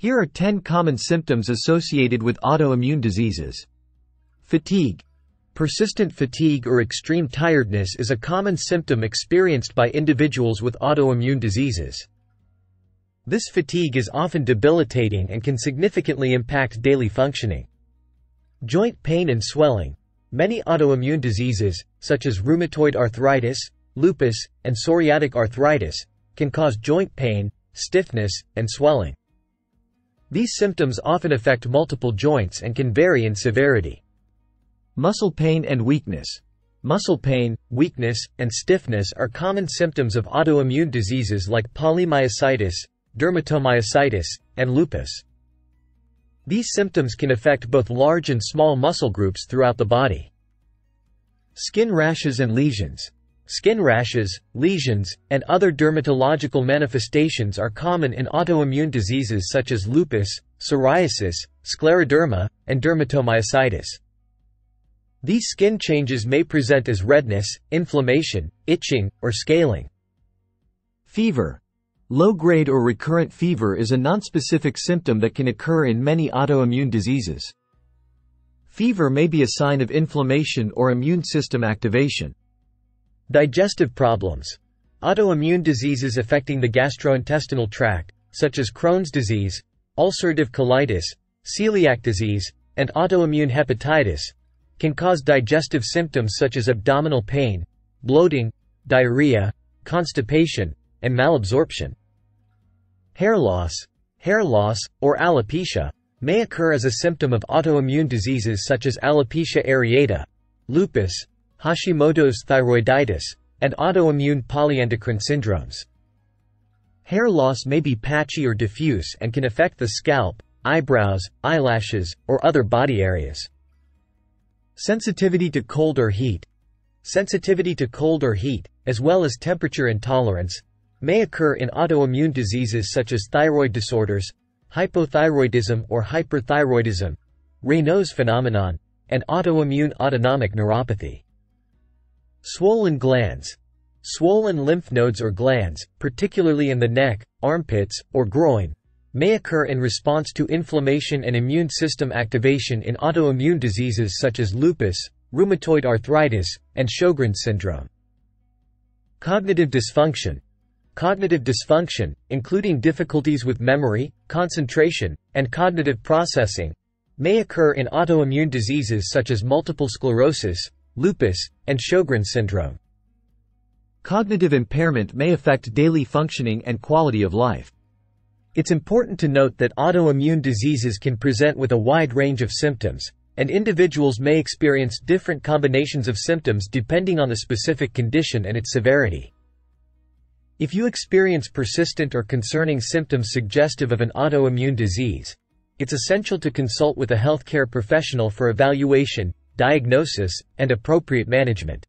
Here are 10 common symptoms associated with autoimmune diseases. Fatigue. Persistent fatigue or extreme tiredness is a common symptom experienced by individuals with autoimmune diseases. This fatigue is often debilitating and can significantly impact daily functioning. Joint pain and swelling. Many autoimmune diseases, such as rheumatoid arthritis, lupus, and psoriatic arthritis, can cause joint pain, stiffness, and swelling. These symptoms often affect multiple joints and can vary in severity. Muscle pain and weakness. Muscle pain, weakness, and stiffness are common symptoms of autoimmune diseases like polymyositis, dermatomyositis, and lupus. These symptoms can affect both large and small muscle groups throughout the body. Skin rashes and lesions. Skin rashes, lesions, and other dermatological manifestations are common in autoimmune diseases such as lupus, psoriasis, scleroderma, and dermatomyositis. These skin changes may present as redness, inflammation, itching, or scaling. Fever. Low-grade or recurrent fever is a nonspecific symptom that can occur in many autoimmune diseases. Fever may be a sign of inflammation or immune system activation. Digestive problems. Autoimmune diseases affecting the gastrointestinal tract, such as Crohn's disease, ulcerative colitis, celiac disease, and autoimmune hepatitis, can cause digestive symptoms such as abdominal pain, bloating, diarrhea, constipation, and malabsorption. Hair loss, hair loss, or alopecia, may occur as a symptom of autoimmune diseases such as alopecia areata, lupus, Hashimoto's thyroiditis, and autoimmune polyendocrine syndromes. Hair loss may be patchy or diffuse and can affect the scalp, eyebrows, eyelashes, or other body areas. Sensitivity to cold or heat. Sensitivity to cold or heat, as well as temperature intolerance, may occur in autoimmune diseases such as thyroid disorders, hypothyroidism or hyperthyroidism, Raynaud's phenomenon, and autoimmune autonomic neuropathy. Swollen glands. Swollen lymph nodes or glands, particularly in the neck, armpits, or groin, may occur in response to inflammation and immune system activation in autoimmune diseases such as lupus, rheumatoid arthritis, and Sjogren's syndrome. Cognitive dysfunction. Cognitive dysfunction, including difficulties with memory, concentration, and cognitive processing, may occur in autoimmune diseases such as multiple sclerosis, lupus, and Sjogren's syndrome. Cognitive impairment may affect daily functioning and quality of life. It's important to note that autoimmune diseases can present with a wide range of symptoms, and individuals may experience different combinations of symptoms depending on the specific condition and its severity. If you experience persistent or concerning symptoms suggestive of an autoimmune disease, it's essential to consult with a healthcare professional for evaluation, diagnosis, and appropriate management.